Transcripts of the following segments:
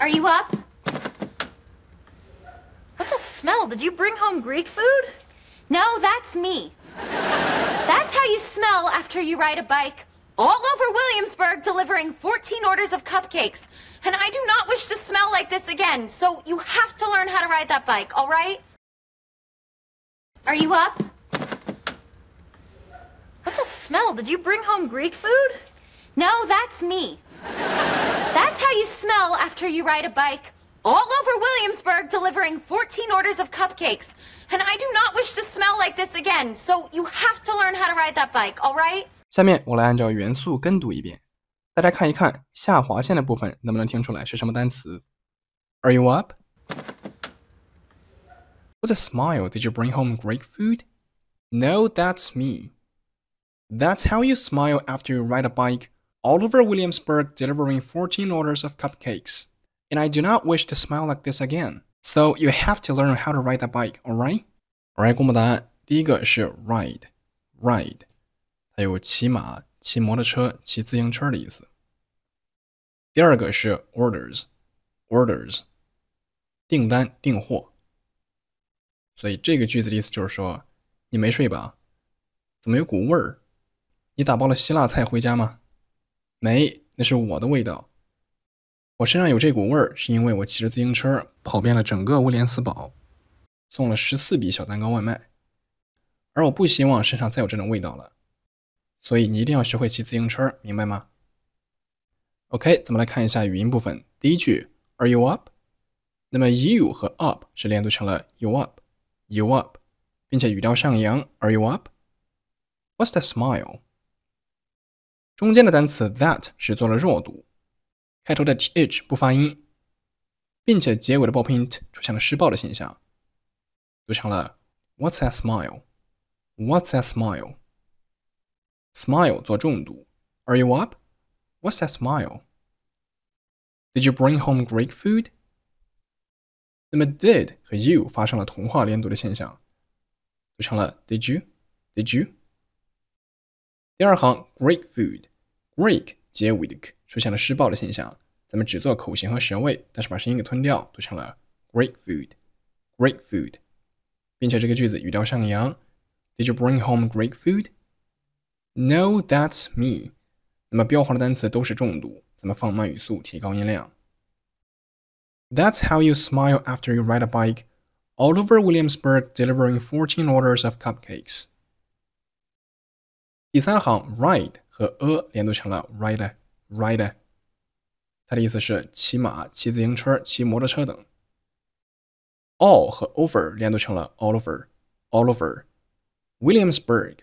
Are you up? What's that smell? Did you bring home Greek food? No, that's me. That's how you smell after you ride a bike all over Williamsburg delivering 14 orders of cupcakes. And I do not wish to smell like this again, so you have to learn how to ride that bike, all right? Are you up? What's that smell? Did you bring home Greek food? No, that's me That's how you smell after you ride a bike all over Williamsburg delivering 14 orders of cupcakes. And I do not wish to smell like this again, so you have to learn how to ride that bike, all right? 下面我来按照元素跟读一遍，大家看一看下划线的部分能不能听出来是什么单词？Are you up? With a smile, did you bring home Greek food? No, that's me. That's how you smile after you ride a bike all over Williamsburg delivering 14 orders of cupcakes. And I do not wish to smile like this again. So you have to learn how to ride a bike, alright? Alright，公布答案，第一个是 ride，ride，它有骑马、骑摩托车、骑自行车的意思。第二个是 orders，orders，订单、订货。所以这个句子的意思就是说，你没睡吧？怎么有股味儿？你打包了希腊菜回家吗？ 没，那是我的味道。我身上有这股味儿，是因为我骑着自行车跑遍了整个威廉斯堡，送了十四笔小蛋糕外卖。而我不希望身上再有这种味道了，所以你一定要学会骑自行车，明白吗？OK，咱们来看一下语音部分。第一句，Are you up？那么 you 和 up 是连读成了 you up。You up，并且语调上扬。Are you up？What's that smile？中间的单词 that 是做了弱读，开头的 th 不发音，并且结尾的爆破音 t 出现了失爆的现象，读成了 What's that smile？What's that smile？Smile 做重读。Are you up？What's that smile？Did you bring home Greek food？那么 did 和 you 发生了同化连读的现象，读成了 Did you？Did you？第二行 Greek food，Greek 结尾的 k 出现了失爆的现象，咱们只做口型和舌位，但是把声音给吞掉，读成了 Greek food，Greek food，并且这个句子语调上扬。Did you bring home Greek food？No, that's me。那么标号的单词都是重读，咱们放慢语速，提高音量。That's how you smile after you ride a bike all over Williamsburg delivering 14 orders of cupcakes. 第三行 ride 和 a 连读成了 ride ride，它的意思是骑马、骑自行车、骑摩托车等。all 和 over 连读成了 all over all over。Williamsburg，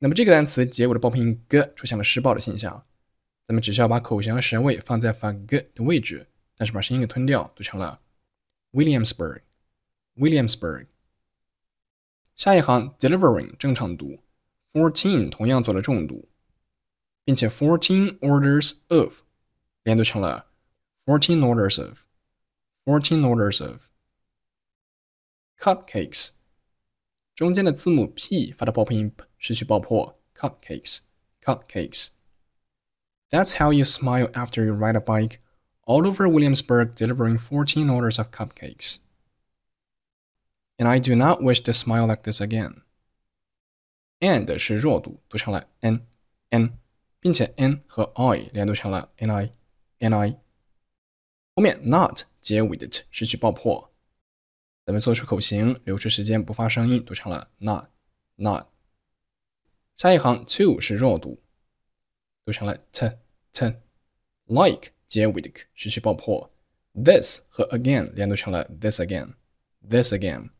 那么这个单词结尾的爆破音 g 出现了失爆的现象，咱们只需要把口型和舌位放在发 g 的位置。但是把声音给吞掉，读成了 Williamsburg。Williamsburg。下一行 delivering 正常读，fourteen 同样做了重读，并且 fourteen orders of 连读成了 fourteen orders of。fourteen orders of cupcakes 中间的字母 p 发的爆破音 p 失去爆破，cupcakes cupcakes。That's how you smile after you ride a bike all over Williamsburg delivering 14 orders of cupcakes. And I do not wish to smile like this again. And 是弱读，读成了 n n， 并且 n 和 i 连读成了 n i n i。后面 not 结尾的 t 失去爆破，咱们做出口型，留出时间不发声音，读成了 not not。下一行 to 是弱读，读成了 t t。like 结尾的 k 失去爆破，this 和 again 连读成了 this again, this again.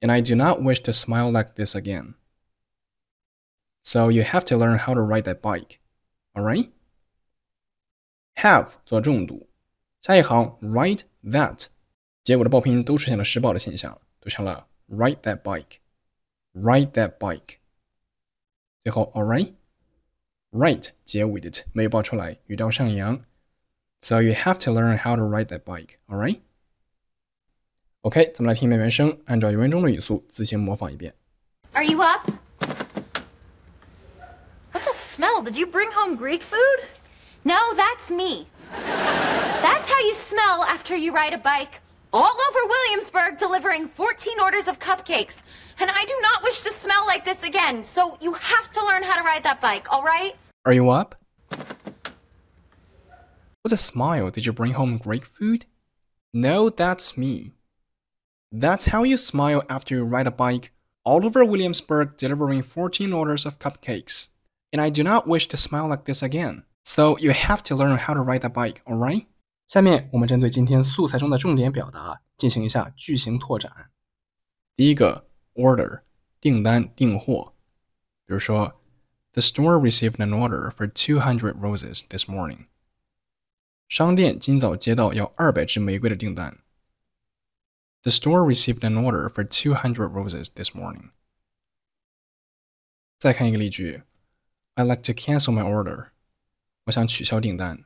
And I do not wish to smile like this again. So you have to learn how to ride that bike. All right, have 做重读，下一行 ride that 结果的爆拼都出现了失爆的现象，读成了 ride that bike, ride that bike. 最后 alright, right 结尾的 t 没有爆出来，语调上扬。so you have to learn how to ride that bike. All right? OK，咱们来听一遍原声，按照原文中的语速自行模仿一遍。Are you up? Smell? Did you bring home Greek food? No, that's me. That's how you smell after you ride a bike all over Williamsburg delivering 14 orders of cupcakes. And I do not wish to smell like this again, so you have to learn how to ride that bike, all right? Are you up? With a smile, did you bring home Greek food? No, that's me. That's how you smile after you ride a bike all over Williamsburg delivering 14 orders of cupcakes And I do not wish to smile like this again. So you have to learn how to ride a bike, alright? 下面我们针对今天素材中的重点表达进行一下句型拓展。第一个 order 订单订货，比如说，The store received an order for two hundred roses this morning。商店今早接到要二百支玫瑰的订单。The store received an order for two hundred roses this morning。再看一个例句 ，I like to cancel my order。我想取消订单。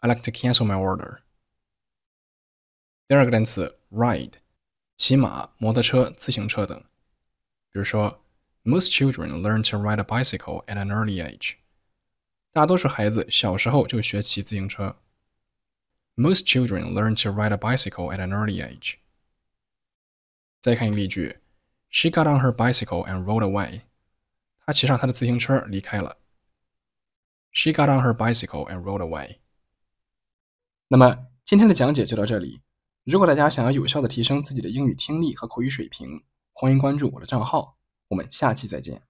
I like to cancel my order。第二个单词 ride，骑马、摩托车、自行车等。比如说，Most children learn to ride a bicycle at an early age。大多数孩子小时候就学骑自行车。Most children learn to ride a bicycle at an early age。再看一个例句，She got on her bicycle and rode away。 他骑上他的自行车离开了。She got on her bicycle and rode away。那么今天的讲解就到这里。如果大家想要有效的提升自己的英语听力和口语水平，欢迎关注我的账号。我们下期再见。